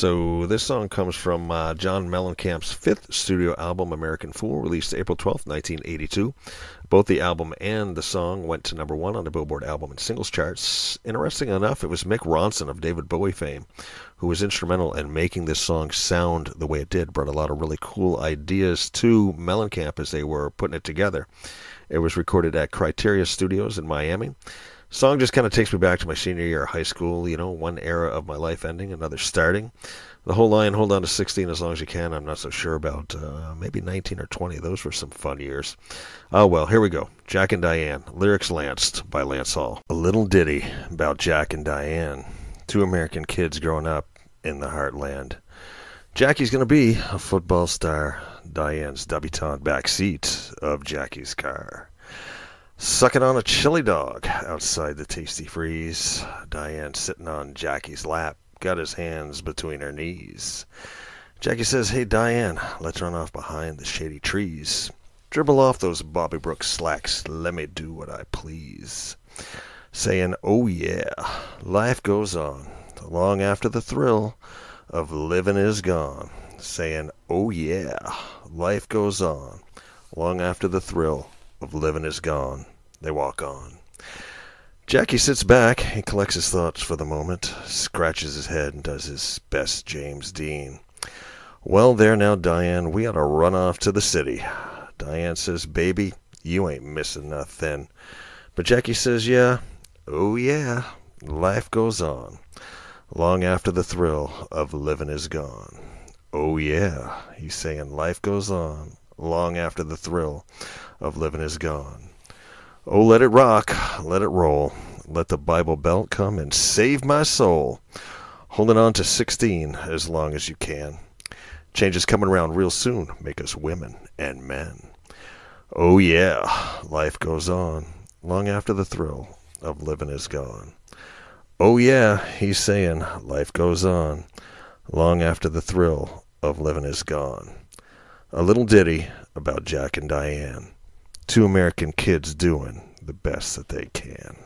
So this song comes from uh, John Mellencamp's fifth studio album, American Fool, released April 12, 1982. Both the album and the song went to number one on the Billboard album and singles charts. Interesting enough, it was Mick Ronson of David Bowie fame who was instrumental in making this song sound the way it did. Brought a lot of really cool ideas to Mellencamp as they were putting it together. It was recorded at Criteria Studios in Miami. Song just kind of takes me back to my senior year of high school, you know, one era of my life ending, another starting. The whole line, hold on to 16 as long as you can, I'm not so sure about. Uh, maybe 19 or 20. Those were some fun years. Oh, well, here we go. Jack and Diane. Lyrics Lanced by Lance Hall. A little ditty about Jack and Diane. Two American kids growing up in the heartland. Jackie's going to be a football star. Diane's debutante backseat of Jackie's car. Sucking on a chili dog outside the Tastee Freez. Diane sitting on Jackie's lap, got his hands between her knees. Jackie says, Hey Diane, let's run off behind the shady trees. Dribble off those Bobbie Brooks slacks, let me do what I please. Saying, Oh yeah, life goes on, long after the thrill of living is gone. Saying, Oh yeah, life goes on, long after the thrill of living is gone. They walk on. Jackie sits back. He collects his thoughts for the moment, scratches his head, and does his best James Dean. Well, there now, Diane, we ought to run off to the city. Diane says, Baby, you ain't missing nothing. But Jackie says, Yeah, oh yeah, life goes on, long after the thrill of living is gone. Oh yeah, he's saying life goes on, long after the thrill of living is gone. Oh, let it rock, let it roll. Let the Bible Belt come and save my soul. Holding on to 16 as long as you can. Change is coming around real soon. Make us women and men. Oh, yeah, life goes on long after the thrill of living is gone. Oh, yeah, he's saying life goes on long after the thrill of living is gone. A little ditty about Jack and Diane two American kids doing the best that they can.